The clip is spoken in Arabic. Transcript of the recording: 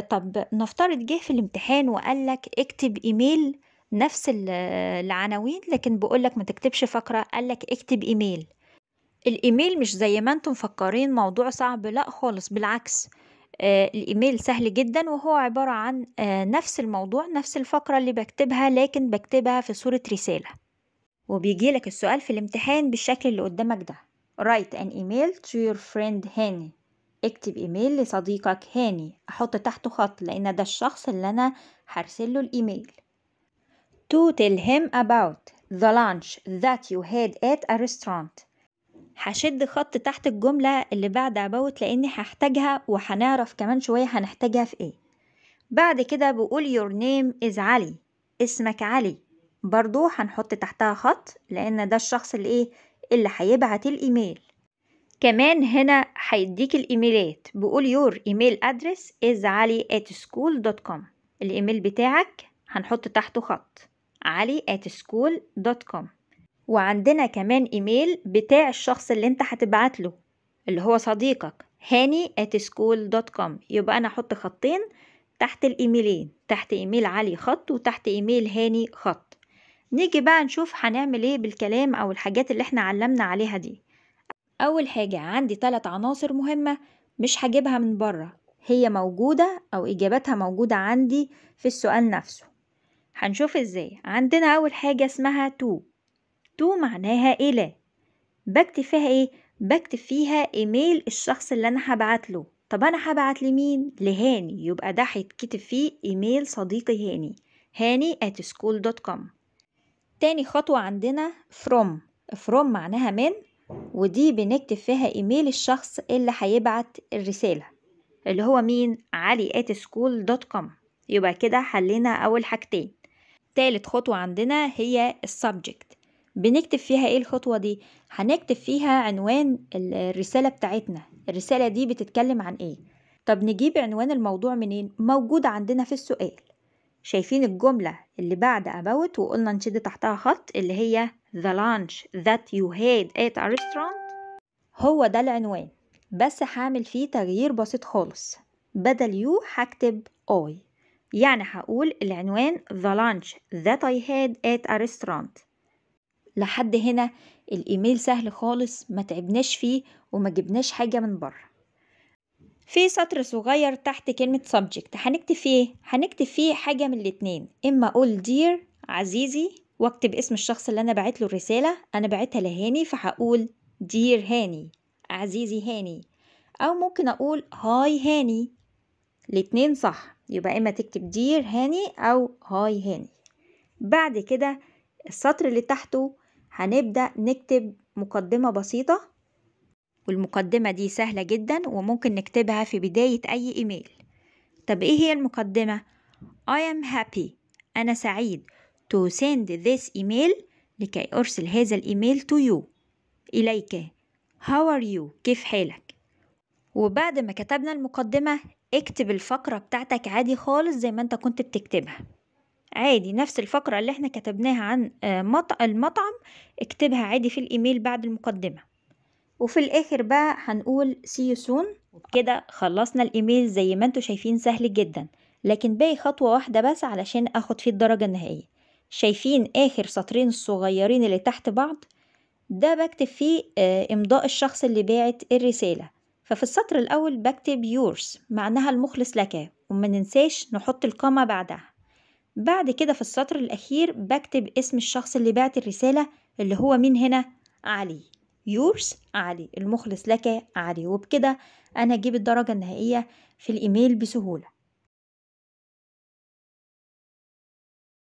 طب نفترض جه في الامتحان وقال لك اكتب إيميل نفس ال- العناوين لكن بيقول لك ما تكتبش فقرة قال لك اكتب إيميل. الإيميل مش زي ما أنتم مفكرين موضوع صعب لا خالص بالعكس. آه، الإيميل سهل جدا وهو عبارة عن آه، نفس الموضوع نفس الفقرة اللي بكتبها لكن بكتبها في صورة رسالة. وبيجي لك السؤال في الامتحان بالشكل اللي قدامك ده. Write an email to your friend هاني اكتب إيميل لصديقك هاني أحط تحته خط لأن ده الشخص اللي أنا هرسله الإيميل. To tell him about the lunch that you had at a restaurant. هشد خط تحت الجملة اللي بعد about لأني هحتاجها وهنعرف كمان شوية هنحتاجها في إيه. بعد كده بقول your name is علي اسمك علي. برضو هنحط تحتها خط لأن ده الشخص اللي إيه اللي هيبعت الإيميل. كمان هنا هيديك الإيميلات. بقول your email address is علي at school.com الإيميل بتاعك هنحط تحته خط. علي at school.com وعندنا كمان إيميل بتاع الشخص اللي انت هتبعت له اللي هو صديقك هاني at school.com يبقى أنا أحط خطين تحت الإيميلين تحت إيميل علي خط وتحت إيميل هاني خط. نيجي بقى نشوف هنعمل إيه بالكلام أو الحاجات اللي إحنا علمنا عليها دي. أول حاجة عندي ثلاث عناصر مهمة مش هجيبها من بره هي موجودة أو إجابتها موجودة عندي في السؤال نفسه. هنشوف إزاي. عندنا أول حاجة اسمها to to معناها إلى بكتب فيها إيه؟ بكتب فيها إيميل الشخص اللي أنا هبعت له طب أنا هبعت لمين؟ لهاني. يبقى ده هيتكتب فيه إيميل صديقي هاني. هاني at school.com تاني خطوة عندنا from. from معناها من. ودي بنكتب فيها إيميل الشخص اللي هيبعت الرسالة اللي هو مين؟ علي at school.com يبقى كده حلينا أول حاجتين. تالت خطوة عندنا هي ال subject. بنكتب فيها إيه الخطوة دي؟ هنكتب فيها عنوان ال- الرسالة بتاعتنا. الرسالة دي بتتكلم عن إيه؟ طب نجيب عنوان الموضوع منين؟ موجود عندنا في السؤال. شايفين الجملة اللي بعد about وقلنا نشد تحتها خط اللي هي the lunch that you had at a restaurant. هو ده العنوان بس هعمل فيه تغيير بسيط خالص. بدل يو هكتب I يعني هقول العنوان the lunch that I had at a restaurant. لحد هنا الايميل سهل خالص ما تعبناش فيه وما جبناش حاجة من بره. في سطر صغير تحت كلمة subject. هنكتب فيه إيه؟ هنكتب فيه حاجة من الاتنين. إما أقول dear عزيزي واكتب اسم الشخص اللي أنا بعت له الرسالة. أنا بعتها لهاني فهقول dear هاني عزيزي هاني. أو ممكن أقول هاي هاني. الاتنين صح. يبقى إما تكتب dear هاني أو هاي هاني. بعد كده السطر اللي تحته هنبدأ نكتب مقدمة بسيطة. والمقدمة دي سهلة جدا وممكن نكتبها في بداية أي إيميل. طب إيه هي المقدمة؟ I am happy. أنا سعيد. To send this email لكي أرسل هذا الإيميل to you. إليك. How are you؟ كيف حالك؟ وبعد ما كتبنا المقدمة اكتب الفقرة بتاعتك عادي خالص زي ما أنت كنت بتكتبها. عادي نفس الفقرة اللي إحنا كتبناها عن آه، مط- المطعم اكتبها عادي في الإيميل بعد المقدمة. وفي الآخر بقى هنقول see you soon. وبكده خلصنا الإيميل زي ما أنتوا شايفين سهل جدا. لكن باقي خطوة واحدة بس علشان أخد فيه الدرجة النهائية. شايفين آخر سطرين الصغيرين اللي تحت بعض؟ ده بكتب فيه آه، إمضاء الشخص اللي باعت الرسالة. ففي السطر الأول بكتب yours معناها المخلص لك وما ننساش نحط القامة بعدها. بعد كده في السطر الأخير بكتب اسم الشخص اللي بعت الرسالة اللي هو مين هنا؟ علي. Yours علي. المخلص لك علي. وبكده أنا أجيب الدرجة النهائية في الإيميل بسهولة.